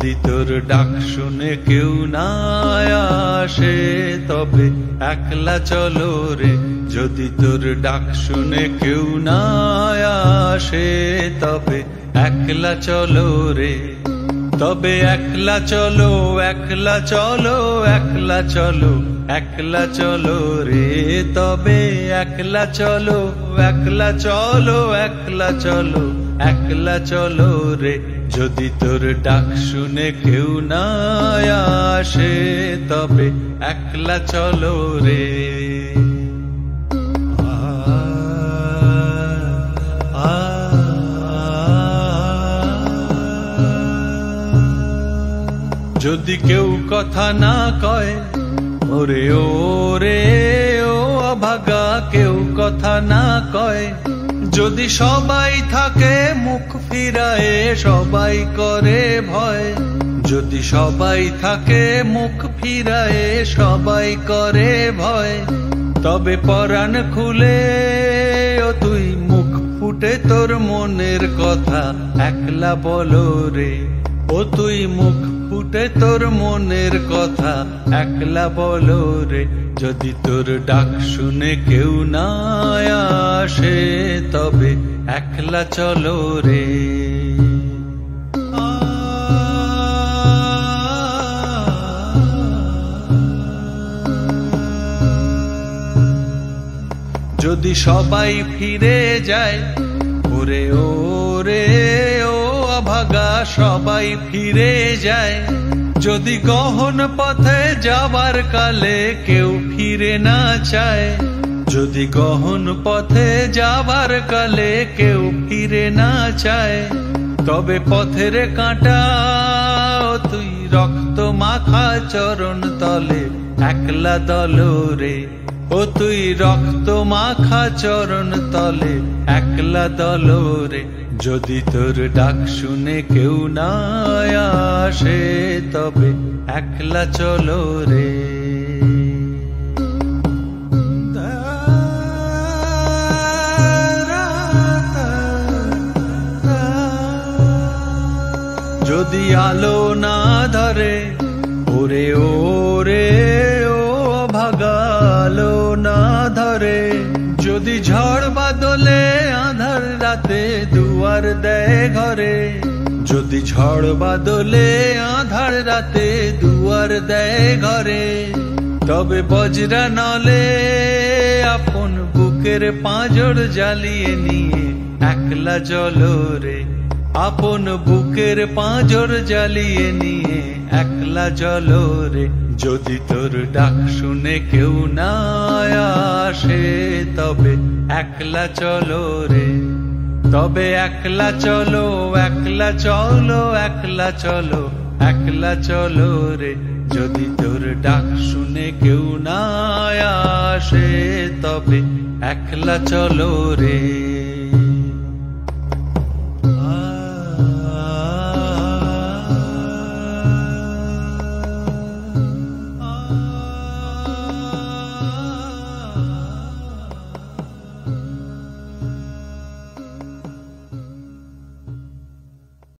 তোর ডাক শুনে কেউ না আসে, তবে একলা চলো রে। যদি তোর ডাক শুনে কেউ না আসে, তবে একলা চলো রে। তবে একলা চলো একলা চলো একলা চলো একলা চলো রে। তবে একলা চলো একলা চলো একলা চলো। একলা চলো রে, যদি তোর ডাক শুনে কেউ না আসে, তবে একলা চলো রে। যদি কেউ কথা না কয়, ওরে ওরে, ও অভাগা, কেউ কথা না কয় যদি সবাই থাকে, মুখ ফিরায়ে সবাই করে ভয়। যদি সবাই থাকে, মুখ ফিরায়ে সবাই করে ভয়। তবে পরাণ খুলে ও তুই মুখ ফুটে তোর মনের কথা। একলা বলো রে, ও তুই মুখ ফুটে তোর মনের কথা। একলা বলো রে, যদি তোর ডাক শুনে কেউ না আসে তবে একলা চলো রে। যদি সবাই ফিরে যায়, ওরে ওরে, ও অভাগা, সবাই ফিরে যায়। যদি গহন পথে যাবার কালে কেউ ফিরে না চায় যদি গহন পথে যাবার কালে কেউ ফিরে না চায়, তবে পথের কাঁটা তুই রক্ত মাখা চরণ তলে একলা দল রে। ও তুই রক্ত মাখা চরণ তলে একলা দল রে। যদি তোর ডাক শুনে কেউ না আসে, তবে একলা চলো রে। যদি আলো না ধরে, ওরে ওরে, ও ভাগালো না ধরে। যদি ঝড় বাদলে আধার রাতে দুয়ার দেয় ঘরে, যদি ঝড় বাদলে আধার রাতে দুয়ার দেয় ঘরে, তবে বজরা নলে আপন বুকের পাঁজর জ্বালিয়ে নিয়ে একলা জলো রে আপন বুকের পাঁজর জ্বালিয়ে নিয়ে একলা জলো রে। যদি তোর ডাক শুনে কেউ না আসে, তবে একলা চলো রে। তবে একলা চলো একলা চলো একলা চলো একলা চলো রে। যদি তোর ডাক শুনে কেউ না আসে, তবে একলা চলো রে।